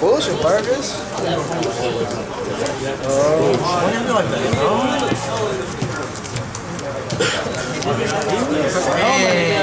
Bullshit, Vargas. Why do you like that? Hey,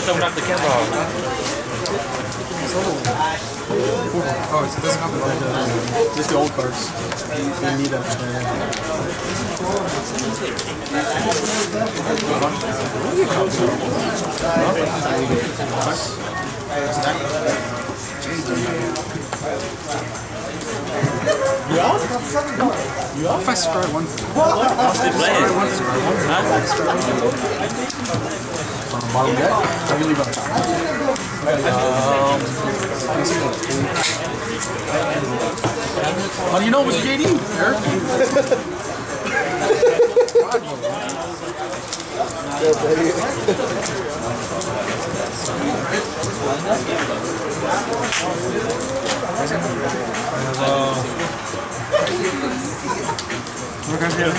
just don't knock the camera off. Oh, it doesn't have the uh, Just the old cards. You need that. If I scry one thing. Scry one thing. Bottom deck. How do you leave on? How do you know it was JD? Eric? What can I do?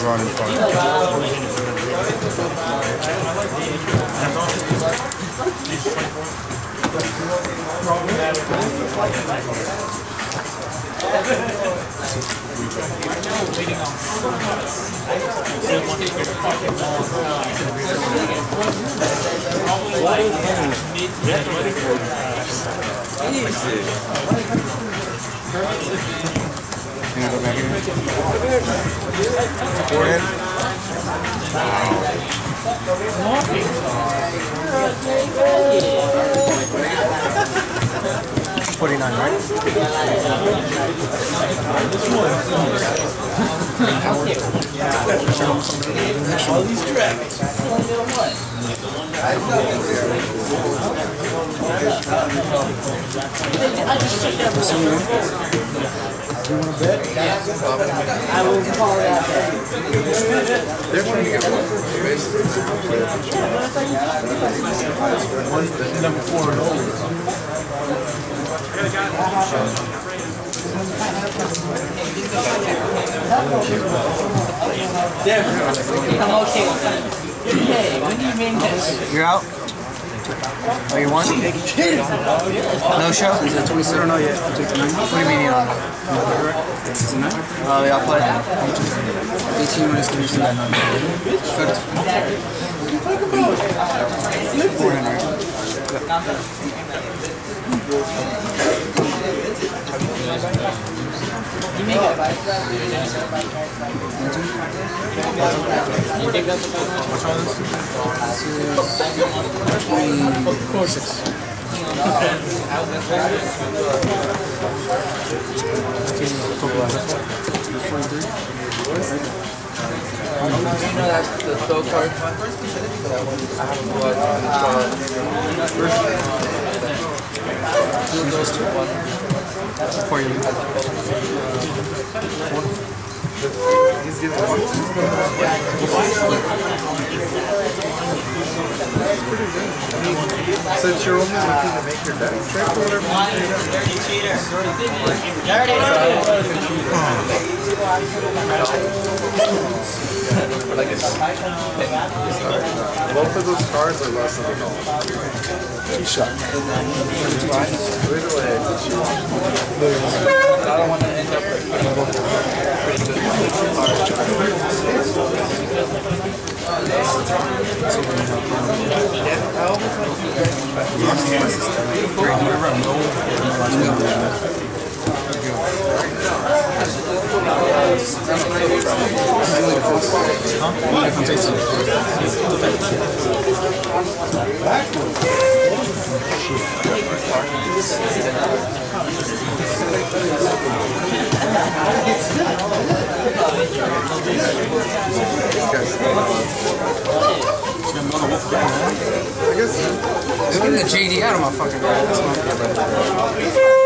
Drawn in front. Can I go back in? Forehead. Forty-nine, right? They're trying to get one. Number four and over. I'm okay. Hey, when do you mean this? You're out? Oh, you won? No show? Is it 26? I don't know yet. I'll take the 9. What do you mean you don't know? Is it 9? Oh, yeah, I'll play. 18 minus 3 is 9. Four Henry. You make it. You have those two one. Before you. Leave. Since you're only looking to make your deck, check for whatever like it's, it's both of those cards are less than a dollar. Two shot. I don't want to end up with pretty good. I guess. It's getting the JD out of my fucking guy. That's my favorite.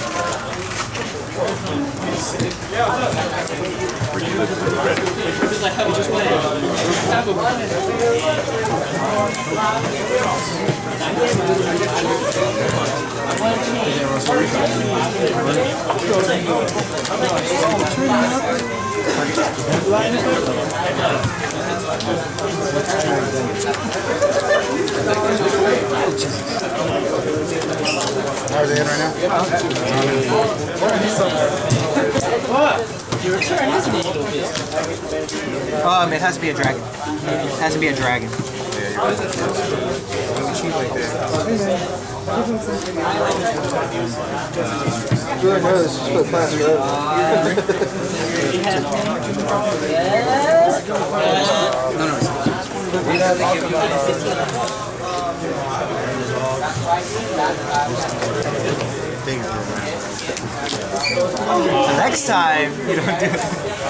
much shuffle. How's it right now? Um, it has to be a dragon. It has to be a dragon. Put class forever. No, no, next time you don't do it.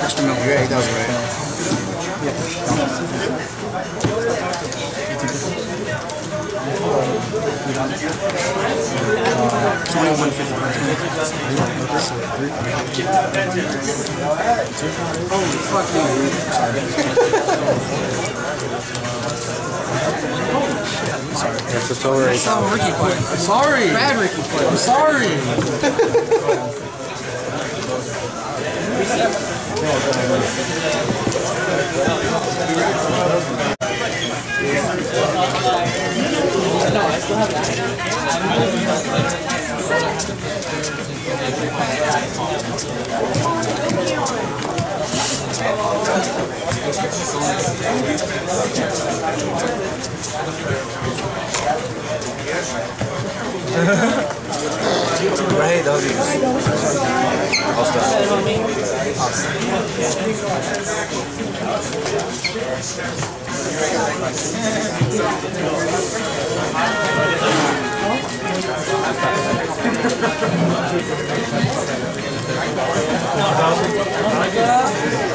Just the milk. Yeah, he does, right? Twenty-one fifty. Holy fuck me. That's the total rate. Oh, Ricky play. I'm sorry. Bad Ricky play. I'm sorry. Ha ha ha! Great of you.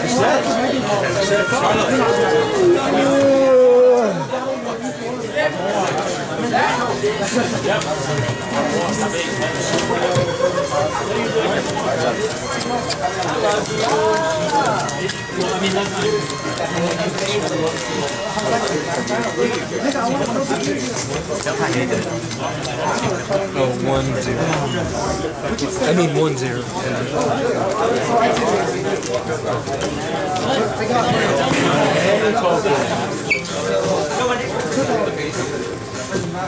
Set. Set. Oh, one zero. I mean one zero. Yeah.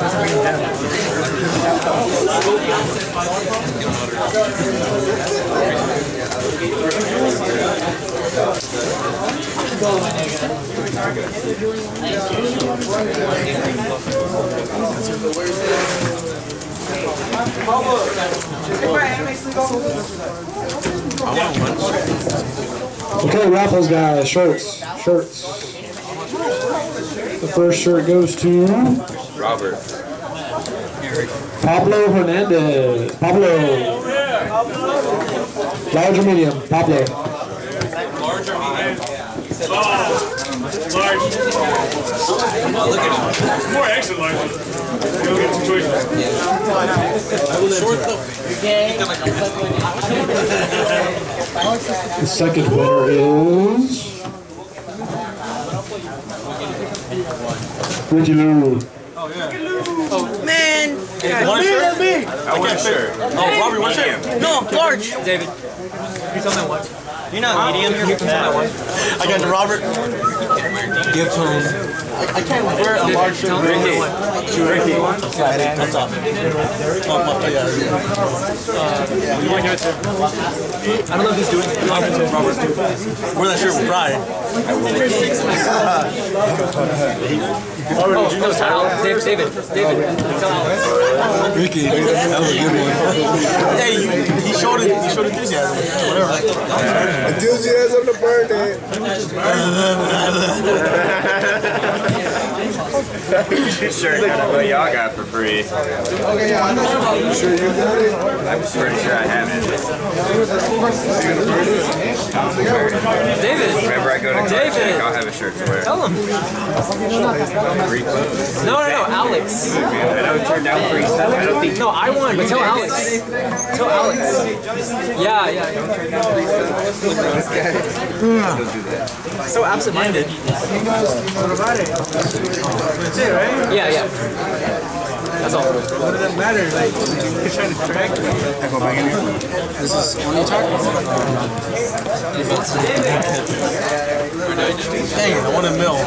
Okay, raffles guys, shirts, shirts. The first shirt goes to Robert. Pablo Hernandez. Pablo. Large or medium? Pablo. More extra large. You'll get two choices. The second winner is Ricky Lou. Oh. Man! One shirt? Me, I want a shirt. Oh, Robert, one shirt? No, large! David, you tell me what? You're not medium. Here, tell me what? I got the Robert. Give to him. I can't wear a large shirt. Tell me what? Ricky. What's up? Oh, my- yeah. You want to give it to? I don't know if he's doing it. Robert's too fast. Wear that shirt with Brian. Oh, no, Tyler. David, David, David. Ricky, that was a good one. Hey, you- he showed it. He showed enthusiasm. Whatever. Enthusiasm to burn it. Thank you. Shirt out of what y'all got for free. Okay, yeah, I know. You sure you got it? I'm pretty sure I have it. David. Whenever I go to David. David. I'll have a shirt to wear. Tell him. No, no, no, Alex. I know it turned out free stuff. I don't think No, I want, but tell Alex. Tell Alex. Yeah, yeah. he'll do that. So absent-minded. That's it, right? Yeah, yeah. That's all. What does that matter? Like, you're trying to track. I go back in here. This is only talk. Dang it, I want a mill.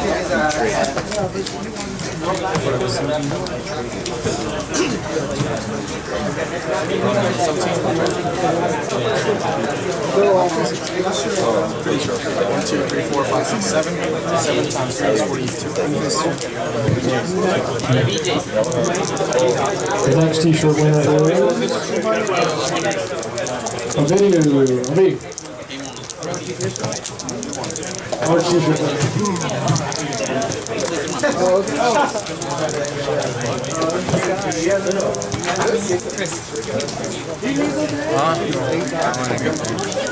Pretty sure. Seven. Times three is forty-two. Next t-shirt winner is Chris. Huh?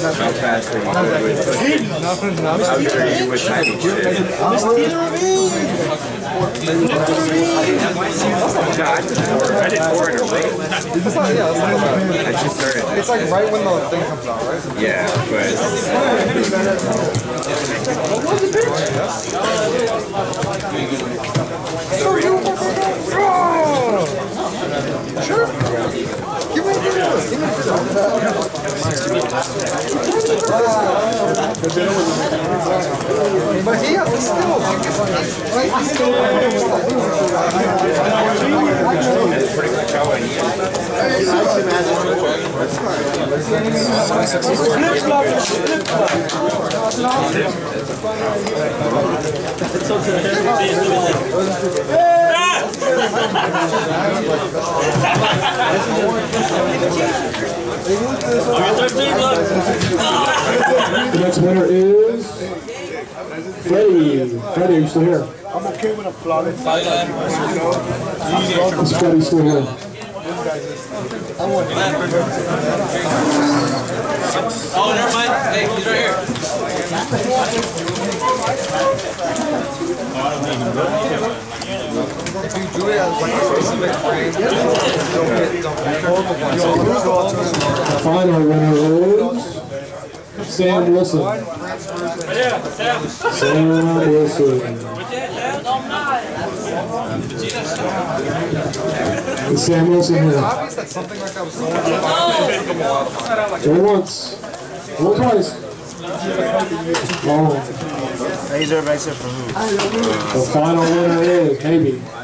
How fast are you going with Nothing, nothing. How you would type of shit? No, I did four. I did four in a row. It's like, yeah, it's like, I just started. it's like right when the thing comes out, right? Yeah, but Flip-flop! The next winner is Freddie. Freddie, are you still here? I'm okay with a flawless. Is Freddie still here? Oh, never mind. Hey, he's right here. Final winner is Sam Wilson. Sam Wilson. Is Sam Wilson here? Go once. Go twice. Oh, He's there except for who? the final winner is maybe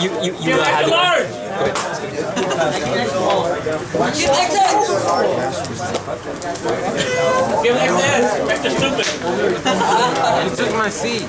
You you you uh, had the guard? Give XX! Give an XS. Back to stupid. You took my seat.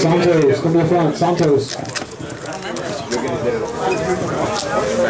Santos, come to the front. Santos.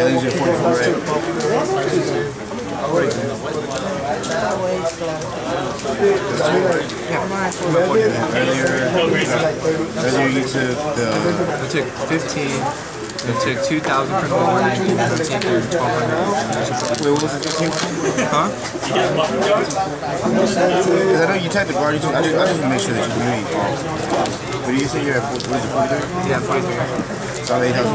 And these are 44, right? Earlier, earlier you took the I took 15. I took 2,000 for gold. I took 1,200. Wait, what was the 15? Huh? Because I know you typed the guard, you took, I just, I just want to make sure that you knew you But you say you're at, what was it, 43? Yeah, 43. So I'm 8,000.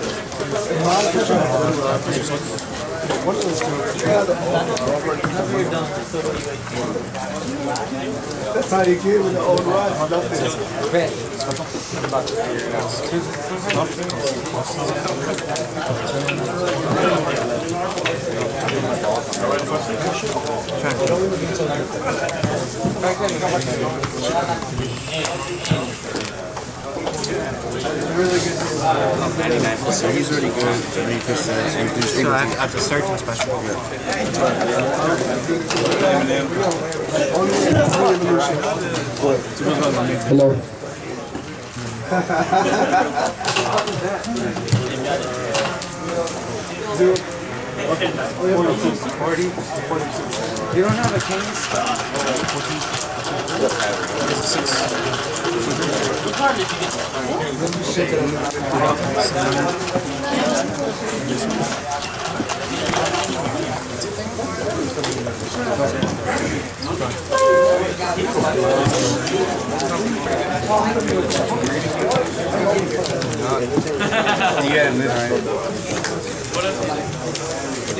That's how you get with the old rod, nothing. So he's already good. Three percent. So you So I have, I have to search and special. Hello. You don't have a case? Yeah,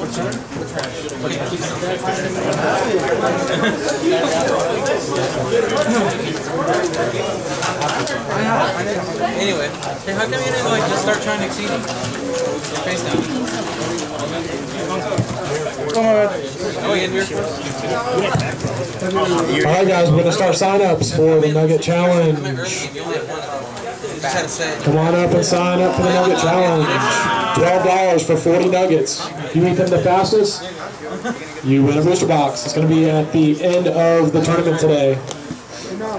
Anyway, hey, how come you didn't like just start trying to exceed him? Face down. Oh, you in here first? All right, guys, we're gonna start sign-ups for the Nugget Challenge. I meant early, if you only had one. Just had to say it. Come on up and sign up for the Nugget Challenge. Twelve dollars for forty nuggets. You eat them the fastest, you win a booster box. It's gonna be at the end of the tournament today. No,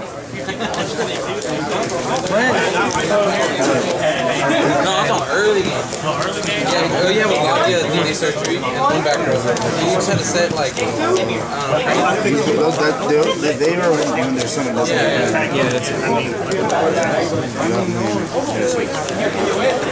I'm early game. Yeah, oh yeah, well, yeah, knee surgery and one back row. You just had to set like, I don't know. Those that they they are already doing their summer. That's Yeah, yeah. Yeah, that's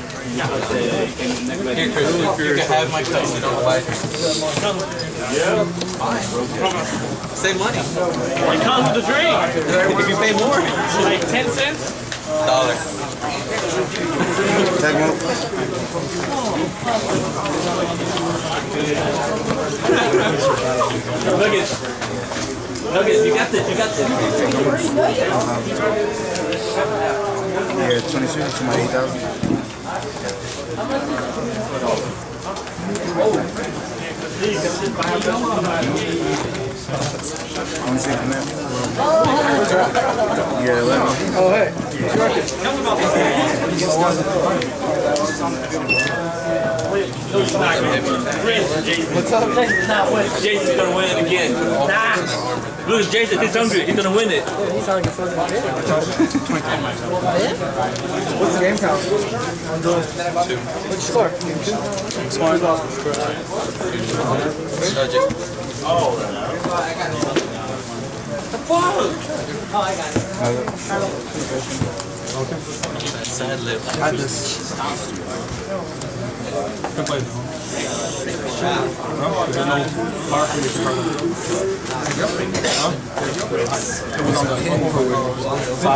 Here, Chris, you, can have my cup, you don't like it. Fine. Save money. It comes with the drink. If you pay more, Like 10 cents. dollar. Tag one. Nuggets. Nuggets, you got this. You got this. Yeah, 22 to my 8,000. I'm thinking that. Yeah, let me. Oh, hey. What's up? Jason's gonna win it again. Nah. Look, Jason, he's hungry. He's gonna win it. Oh, yeah, he's hungry for the game. What's the game count? I'm doing it. What's your score? Subject. Sad lip. I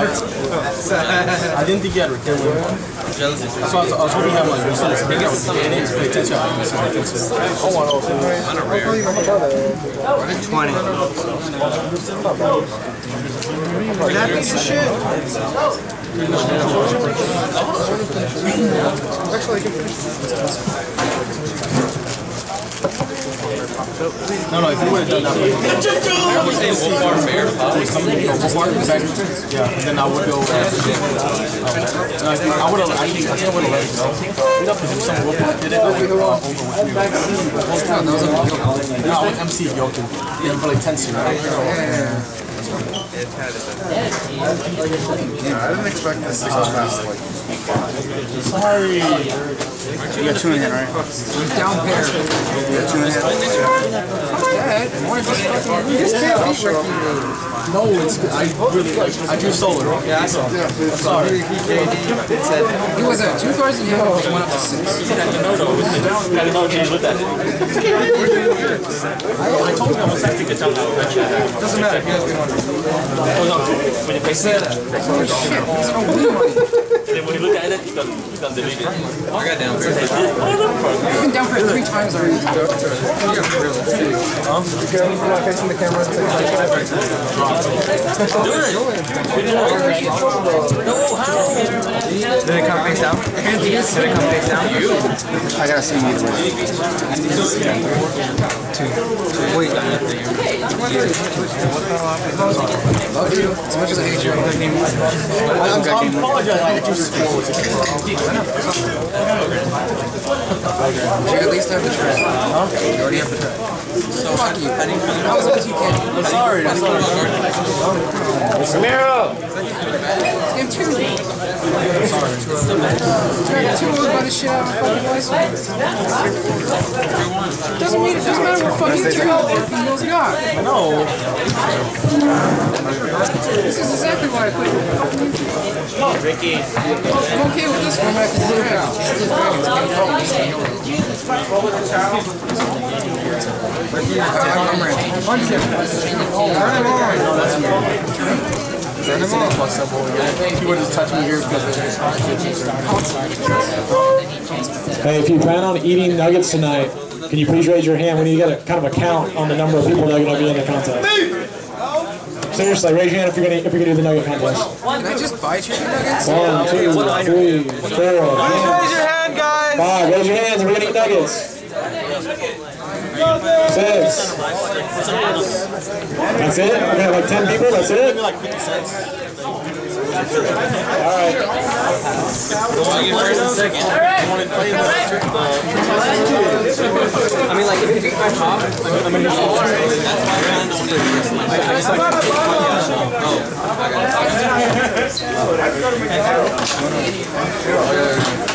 just. I didn't think you had recorded. Jealousy. So I was, I was hoping you had like you said it's big as it is. Pay attention. I was like, it's- Twenty. That piece of shit. No, no. If you would have done that, I would say Wolf Bar Fair. yeah, then I would go. Uh, I would have. I think I would have let go. Some did it, uh, over with you. No, I MC. Yeah, for like ten seconds. Yeah, I didn't expect this to go fast. Like, Sorry. You got two in hand, right? Down pair. You got two in hand. Dad, why just fucking... You can't beat Ricky. No, it's I really like. I do solar. Yeah, I saw. Sorry. He was at two cards in hand, just went up to six. I told you I'm a second. Doesn't matter. He has good money. When you face it, then when you look at it, you can, you can delete it. I got down here. You've been down pair three times already. Did it come face down? Did it come face down? I gotta see you. Two. Wait. Love you. As much as I hate you, I love you. I love that game. You at least have the track. You already have the track. So fuck you. That was as you can. I'm sorry. That's Game two. Of fucking license. Doesn't mean it doesn't matter what fucking track females got. No. This is exactly why I put it. Ricky. I'm okay with this is. I'm ready. Punch him. Turn him on. Turn him on. He would just touch me here because Hey, if you plan on eating nuggets tonight, can you please raise your hand? We need to get a kind of a count on the number of people that are going to be in the contest. Seriously, raise your hand if you're going to if you're going to do the nugget contest. Can I just buy chicken nuggets? One, two, three, four, Raise your hand, guys. five. Raise your hands. We're going to eat nuggets. Six. That's it? We're going to have like 10 people? That's it? Like 50 cents. All right. First and second. I mean, like, if you drink my top, I'm gonna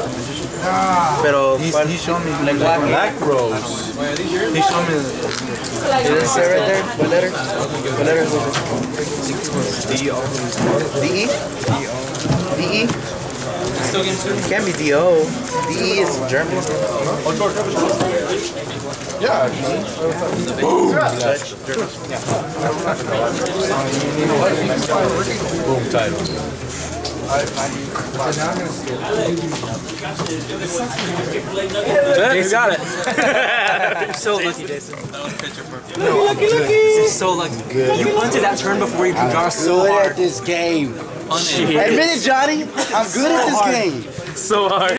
Pero, ¿cuál? He showed me Like black. Black Rose. He showed me. Did it say right there? What letter? What letter is it? D-E? D-E? Still getting? It can't be D-O. D-E is German. Yeah. Boom title. You got it. You're so lucky, Jason. You're so lucky. Good. You punted that turn before you got so good hard. at this game. Admit it, Johnny. I'm good at this game. So hard.